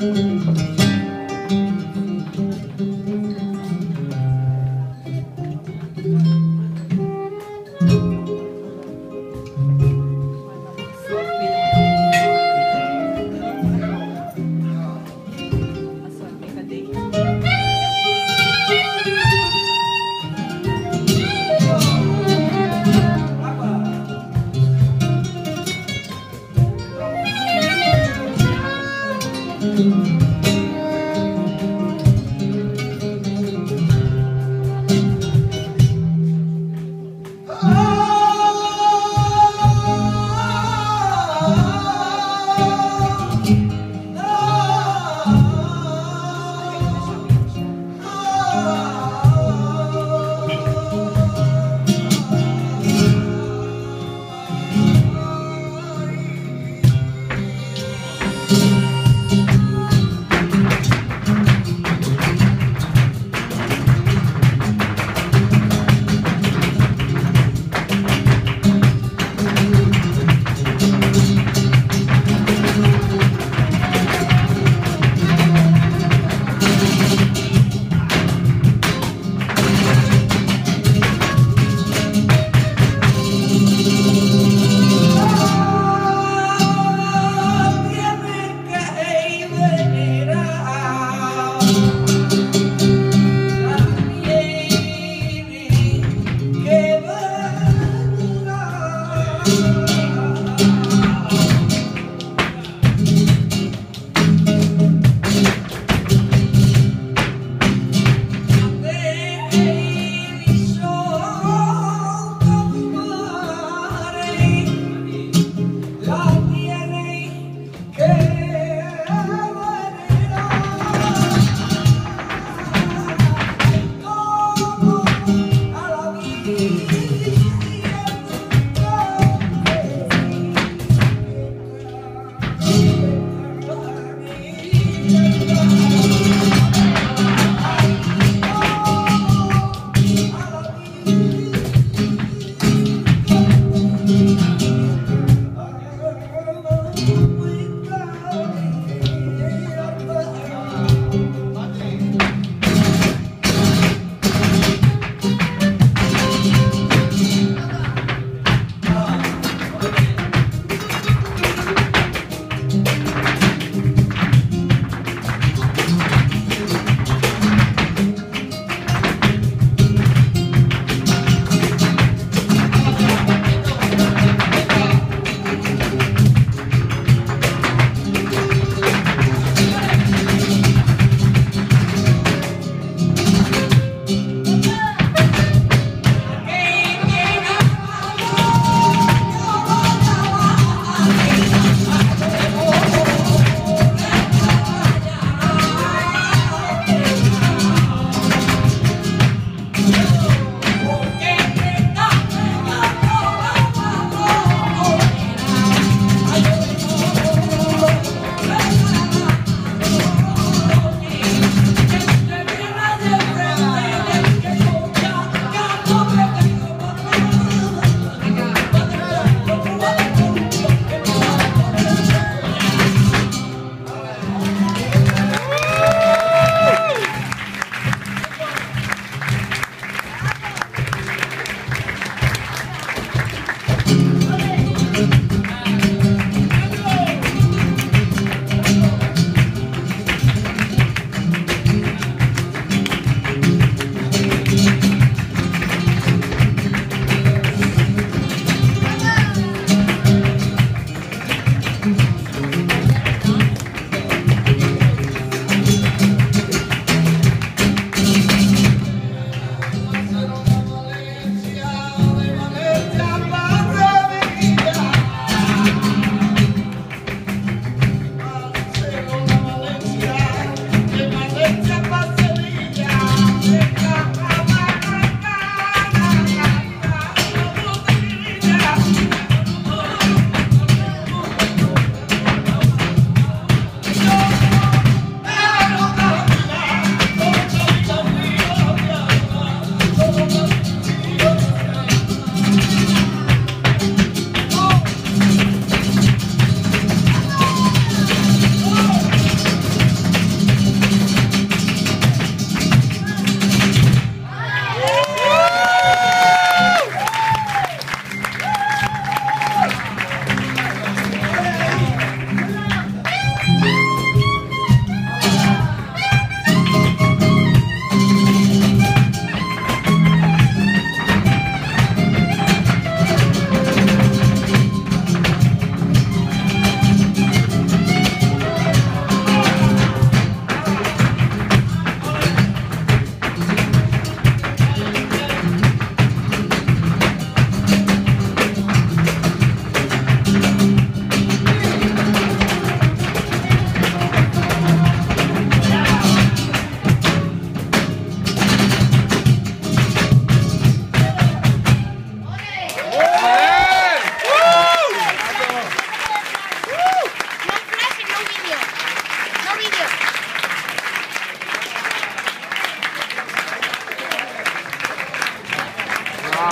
Thank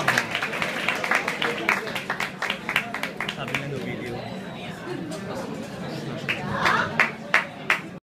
problem.